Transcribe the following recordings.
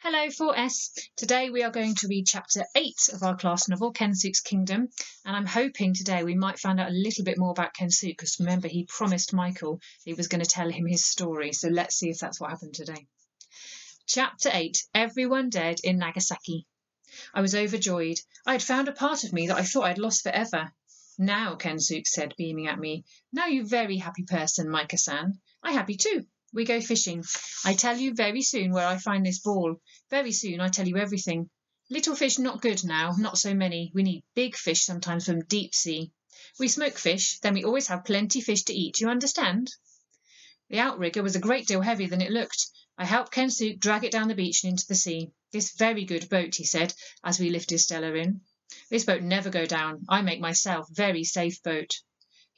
Hello 4S. Today we are going to read chapter 8 of our class novel, Kensuke's Kingdom, and I'm hoping today we might find out a little bit more about Kensuke because remember he promised Michael he was going to tell him his story, so let's see if that's what happened today. Chapter 8 Everyone Dead in Nagasaki. I was overjoyed. I had found a part of me that I thought I'd lost forever. Now, Kensuke said, beaming at me, now you very happy person, Micah-san. I happy too. We go fishing. I tell you very soon where I find this ball. Very soon I tell you everything. Little fish not good now, not so many. We need big fish sometimes from deep sea. We smoke fish, then we always have plenty fish to eat. You understand? The outrigger was a great deal heavier than it looked. I helped Kensuke drag it down the beach and into the sea. This very good boat, he said, as we lifted Stella in. This boat never go down. I make myself very safe boat.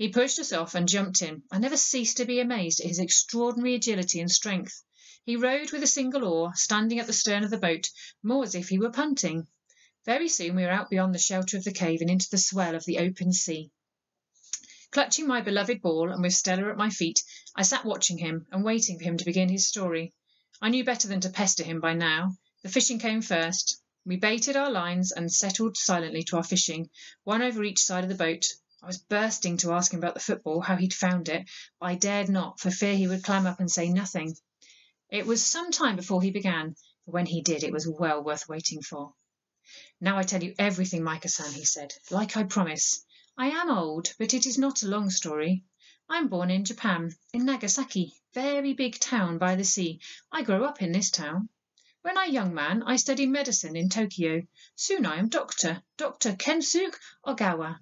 He pushed us off and jumped in. I never ceased to be amazed at his extraordinary agility and strength. He rowed with a single oar, standing at the stern of the boat, more as if he were punting. Very soon we were out beyond the shelter of the cave and into the swell of the open sea. Clutching my beloved ball, and with Stella at my feet, I sat watching him and waiting for him to begin his story. I knew better than to pester him by now. The fishing came first. We baited our lines and settled silently to our fishing, one over each side of the boat. I was bursting to ask him about the football, how he'd found it, but I dared not for fear he would climb up and say nothing. It was some time before he began, but when he did it was well worth waiting for. Now I tell you everything, Micah-san, he said, like I promise. I am old, but it is not a long story. I'm born in Japan, in Nagasaki, very big town by the sea. I grow up in this town. When I young man, I study medicine in Tokyo. Soon I am doctor, Dr. Kensuke Ogawa.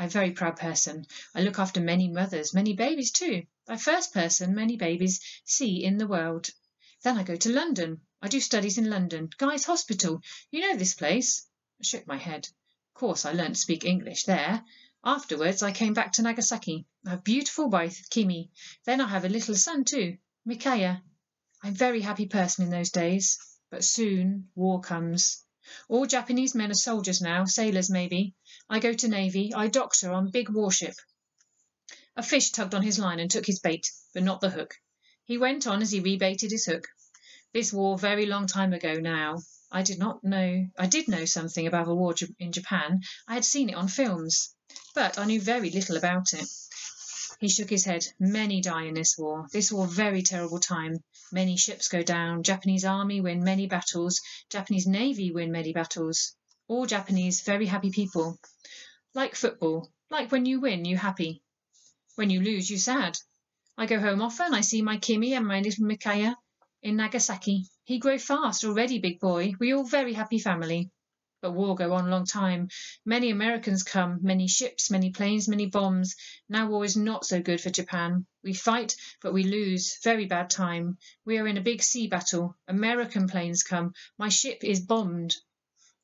I'm a very proud person. I look after many mothers, many babies too. The first person many babies see in the world. Then I go to London. I do studies in London. Guy's Hospital. You know this place? I shook my head. Of course I learnt to speak English there. Afterwards I came back to Nagasaki. I have beautiful wife, Kimi. Then I have a little son too, Mikaya. I'm a very happy person in those days. But soon war comes. All Japanese men are soldiers now, sailors maybe. I go to Navy. I doctor on big warship. A fish tugged on his line and took his bait, but not the hook. He went on as he rebaited his hook. This war very long time ago now. I did not know I did know something about a war in Japan. I had seen it on films, but I knew very little about it. He shook his head. Many die in this war. This war very terrible time. Many ships go down. Japanese army win many battles. Japanese navy win many battles. All Japanese very happy people. Like football. Like when you win, you happy. When you lose, you sad. I go home often. I see my Kimi and my little Mikaya in Nagasaki. He grow fast already, big boy. We all very happy family. But war go on long time. Many Americans come, many ships, many planes, many bombs. Now war is not so good for Japan. We fight, but we lose. Very bad time. We are in a big sea battle. American planes come. My ship is bombed.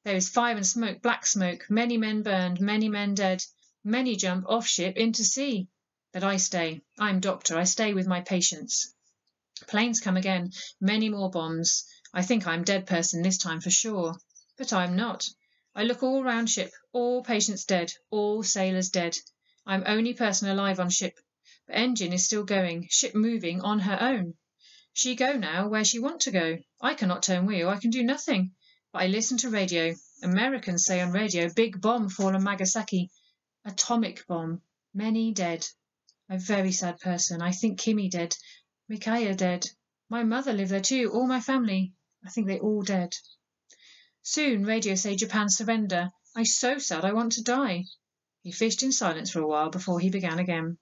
There is fire and smoke, black smoke, many men burned, many men dead. Many jump off ship into sea. But I stay. I'm doctor. I stay with my patients. Planes come again, many more bombs. I think I'm dead person this time for sure. But I'm not. I look all round ship, all patients dead, all sailors dead. I'm only person alive on ship. But engine is still going, ship moving on her own. She go now where she want to go. I cannot turn wheel. I can do nothing. But I listen to radio. Americans say on radio, big bomb fall on Nagasaki. Atomic bomb. Many dead. A very sad person. I think Kimi dead. Mikaya dead. My mother live there too. All my family. I think they all dead. Soon radio say Japan surrender. I so sad I want to die. He fished in silence for a while before he began again.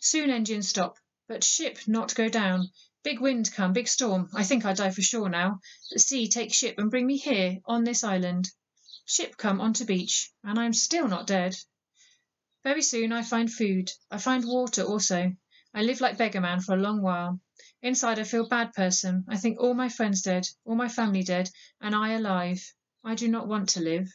Soon engine stop, but ship not go down. Big wind come, big storm. I think I die for sure now. But sea take ship and bring me here, on this island. Ship come onto beach, and I am still not dead. Very soon I find food. I find water also. I live like beggar man for a long while. Inside I feel bad person. I think all my friends dead, all my family dead, and I alive. I do not want to live.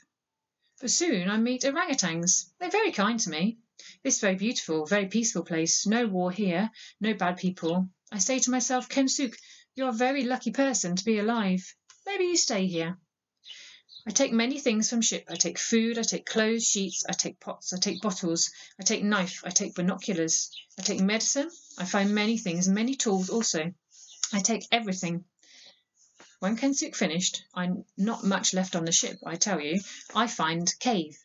But soon I meet orangutans. They're very kind to me. This very beautiful, very peaceful place. No war here, no bad people. I say to myself, Kensuke, you're a very lucky person to be alive. Maybe you stay here. I take many things from ship. I take food, I take clothes, sheets, I take pots, I take bottles, I take knife, I take binoculars, I take medicine. I find many things, many tools also. I take everything. When Kensuke finished, I'm not much left on the ship, I tell you. I find cave.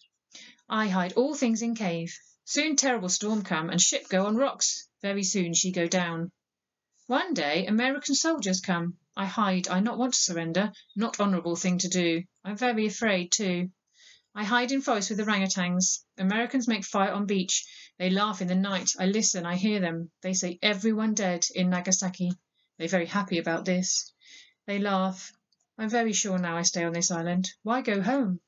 I hide all things in cave. Soon terrible storm come and ship go on rocks. Very soon she go down. One day American soldiers come. I hide. I not want to surrender. Not honourable thing to do. I'm very afraid too. I hide in forest with orangutans. Americans make fire on beach. They laugh in the night. I listen. I hear them. They say everyone dead in Nagasaki. They're very happy about this. They laugh. I'm very sure now I stay on this island. Why go home?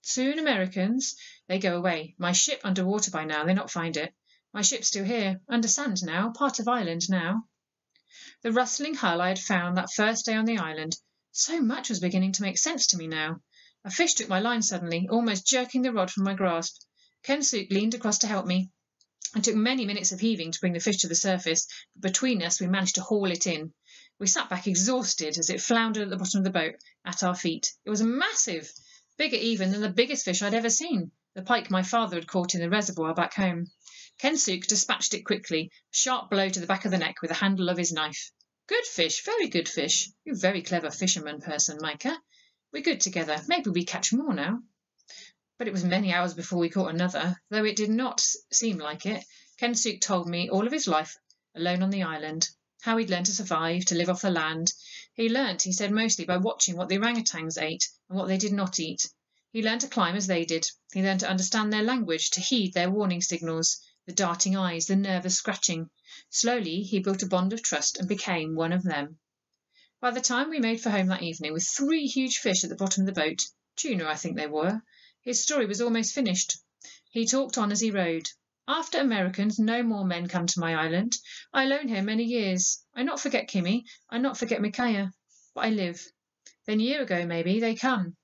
Soon Americans, they go away. My ship under water by now, they not find it. My ship's still here, under sand now, part of island now. The rustling hull I had found that first day on the island, so much was beginning to make sense to me now. A fish took my line suddenly, almost jerking the rod from my grasp. Kensuke leaned across to help me. It took many minutes of heaving to bring the fish to the surface, but between us we managed to haul it in. We sat back exhausted as it floundered at the bottom of the boat at our feet. It was massive, bigger even than the biggest fish I'd ever seen, the pike my father had caught in the reservoir back home. Kensuke dispatched it quickly, a sharp blow to the back of the neck with the handle of his knife. Good fish, very good fish. You very clever fisherman person, Micah. We're good together. Maybe we catch more now. But it was many hours before we caught another, though it did not seem like it. Kensuke told me all of his life alone on the island, how he'd learned to survive, to live off the land. He learnt, he said, mostly by watching what the orangutans ate and what they did not eat. He learnt to climb as they did. He learnt to understand their language, to heed their warning signals, the darting eyes, the nervous scratching. Slowly he built a bond of trust and became one of them. By the time we made for home that evening, with three huge fish at the bottom of the boat, tuna I think they were, his story was almost finished. He talked on as he rowed. After Americans, no more men come to my island. I alone here many years. I not forget Kimi, I not forget Micaiah, but I live. Then year ago, maybe, they come.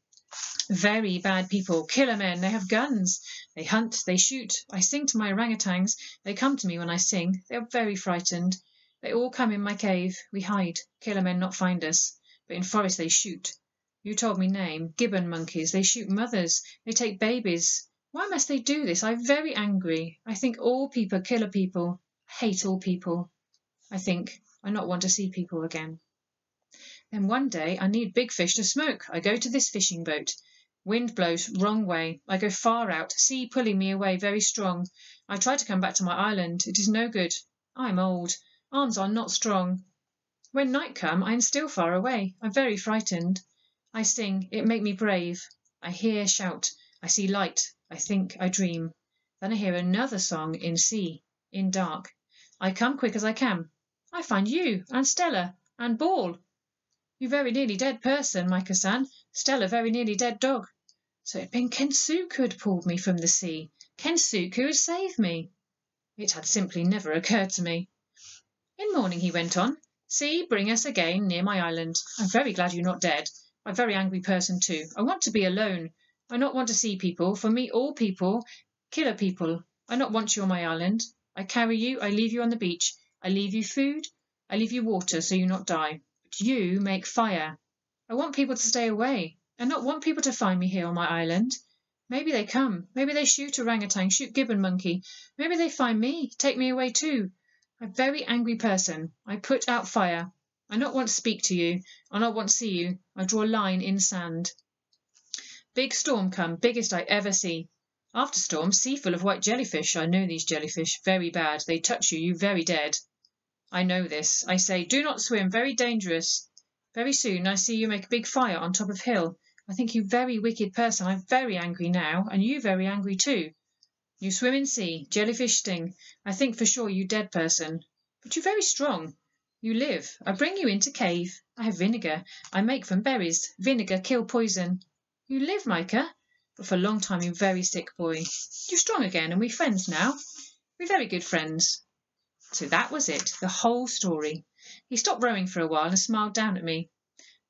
Very bad people, killer men, they have guns. They hunt, they shoot. I sing to my orangutans. They come to me when I sing. They are very frightened. They all come in my cave. We hide. Killer men not find us. But in forest they shoot. You told me name. Gibbon monkeys. They shoot mothers. They take babies. Why must they do this? I'm very angry. I think all people killer people. Hate all people. I think I not want to see people again. Then one day I need big fish to smoke. I go to this fishing boat. Wind blows wrong way. I go far out, sea pulling me away very strong. I try to come back to my island. It is no good. I am old. Arms are not strong. When night come, I am still far away. I'm very frightened. I sing. It make me brave. I hear shout. I see light. I think, I dream. Then I hear another song in sea, in dark. I come quick as I can. I find you, and Stella, and Ball. You very nearly dead person, Micah-san. Stella very nearly dead dog. So it had been Kensuke who had pulled me from the sea. Kensuke who had saved me. It had simply never occurred to me. In morning he went on. Sea, bring us again near my island. I'm very glad you're not dead. I'm a very angry person too. I want to be alone. I not want to see people. For me, all people, killer people. I not want you on my island. I carry you. I leave you on the beach. I leave you food. I leave you water so you not die. But you make fire. I want people to stay away. I not want people to find me here on my island. Maybe they come. Maybe they shoot orangutan, shoot gibbon monkey. Maybe they find me, take me away too. I'm a very angry person. I put out fire. I not want to speak to you. I not want to see you. I draw a line in sand. Big storm come, biggest I ever see. After storm, sea full of white jellyfish. I know these jellyfish, very bad. They touch you, you very dead. I know this. I say, do not swim, very dangerous. Very soon I see you make a big fire on top of hill. I think you very wicked person. I'm very angry now, and you very angry too. You swim in sea, jellyfish sting. I think for sure you dead person. But you very strong. You live. I bring you into cave. I have vinegar. I make from berries. Vinegar kill poison. You live, Micah, but for a long time you very sick boy. You're strong again, and we're friends now. We're very good friends. So that was it, the whole story. He stopped rowing for a while and smiled down at me.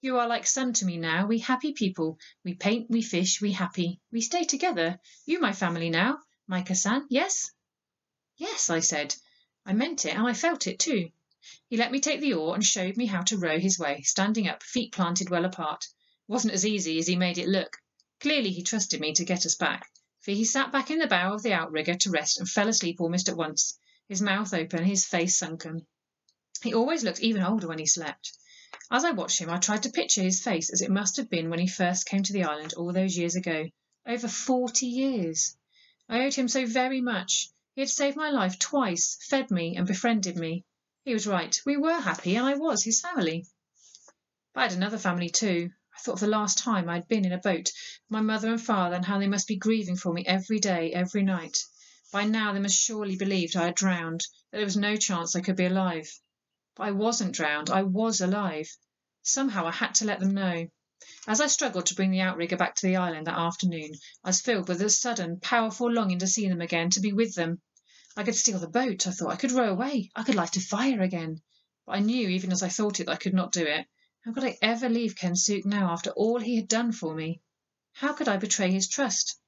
You are like son to me now. We happy people. We paint, we fish, we happy. We stay together. You my family now, Micah-san. Yes? Yes, I said. I meant it, and I felt it too. He let me take the oar and showed me how to row his way, standing up, feet planted well apart wasn't as easy as he made it look. Clearly he trusted me to get us back, for he sat back in the bow of the outrigger to rest and fell asleep almost at once, his mouth open, his face sunken. He always looked even older when he slept. As I watched him, I tried to picture his face as it must have been when he first came to the island all those years ago. Over forty years! I owed him so very much. He had saved my life twice, fed me, and befriended me. He was right. We were happy, and I was his family. But I had another family too. I thought of the last time I had been in a boat, my mother and father, and how they must be grieving for me every day, every night. By now they must surely believe I had drowned, that there was no chance I could be alive. But I wasn't drowned. I was alive. Somehow I had to let them know. As I struggled to bring the outrigger back to the island that afternoon, I was filled with a sudden, powerful longing to see them again, to be with them. I could steal the boat, I thought. I could row away. I could light a fire again. But I knew, even as I thought it, that I could not do it. How could I ever leave Kensuke now, after all he had done for me? How could I betray his trust?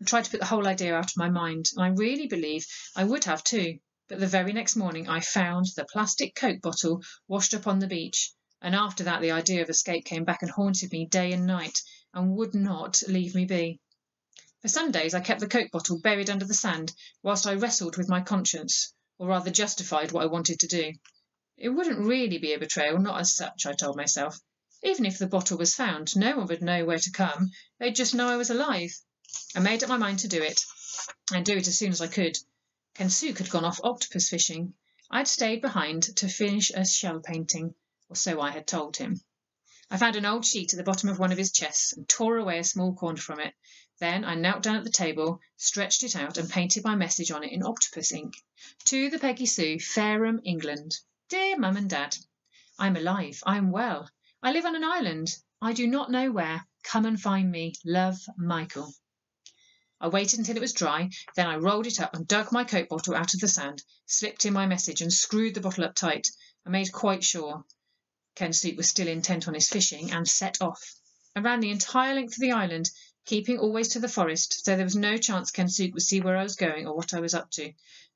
I tried to put the whole idea out of my mind, and I really believe I would have too. But the very next morning I found the plastic Coke bottle washed up on the beach, and after that the idea of escape came back and haunted me day and night, and would not leave me be. For some days I kept the Coke bottle buried under the sand whilst I wrestled with my conscience, or rather justified what I wanted to do. It wouldn't really be a betrayal, not as such, I told myself. Even if the bottle was found, no one would know where to come. They'd just know I was alive. I made up my mind to do it, and do it as soon as I could. Kensuke had gone off octopus fishing. I'd stayed behind to finish a shell painting, or so I had told him. I found an old sheet at the bottom of one of his chests and tore away a small corner from it. Then I knelt down at the table, stretched it out, and painted my message on it in octopus ink. To the Peggy Sue, Fareham, England. Dear Mum and Dad, I am alive. I am well. I live on an island. I do not know where. Come and find me. Love, Michael. I waited until it was dry, then I rolled it up and dug my Coke bottle out of the sand, slipped in my message, and screwed the bottle up tight. I made quite sure Kensuke was still intent on his fishing, and set off. I ran the entire length of the island, keeping always to the forest, so there was no chance Kensuke would see where I was going or what I was up to.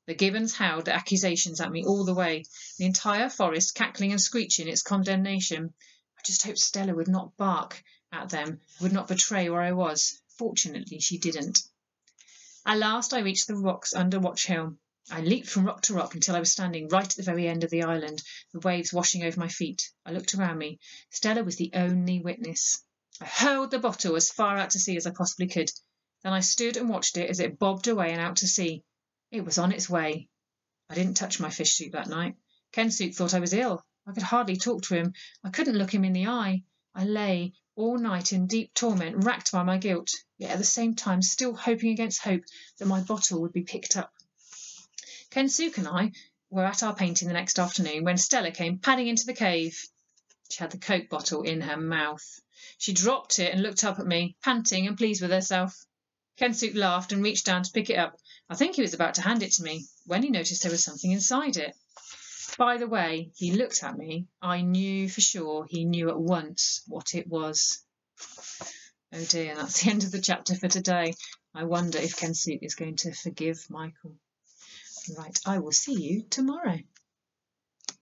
The gibbons howled accusations at me all the way, the entire forest cackling and screeching its condemnation. I just hoped Stella would not bark at them, would not betray where I was. Fortunately, she didn't. At last I reached the rocks under Watch Hill. I leaped from rock to rock until I was standing right at the very end of the island, the waves washing over my feet. I looked around me. Stella was the only witness. I hurled the bottle as far out to sea as I possibly could. Then I stood and watched it as it bobbed away and out to sea. It was on its way. I didn't touch my fish soup that night. Kensuke thought I was ill. I could hardly talk to him. I couldn't look him in the eye. I lay all night in deep torment, racked by my guilt, yet at the same time still hoping against hope that my bottle would be picked up. Kensuke and I were at our painting the next afternoon when Stella came padding into the cave. She had the Coke bottle in her mouth. She dropped it and looked up at me, panting and pleased with herself. Kensuke laughed and reached down to pick it up. I think he was about to hand it to me when he noticed there was something inside it. By the way he looked at me, I knew for sure he knew at once what it was. Oh dear, that's the end of the chapter for today. I wonder if Kensuke is going to forgive Michael. Right, I will see you tomorrow.